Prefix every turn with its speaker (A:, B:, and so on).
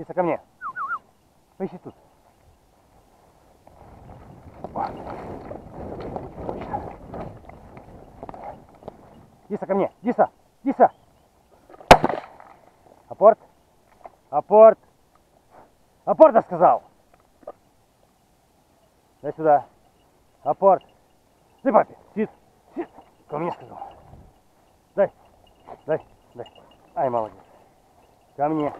A: Диса, ко мне. Поищи тут. Диса, ко мне. Диса, Диса. Апорт. Апорт. Апорт, я сказал. Дай сюда. Апорт. Ты папе. Сид. Сид. Ко мне сказал. Дай. Дай. Дай. Ай, молодец. Ко мне.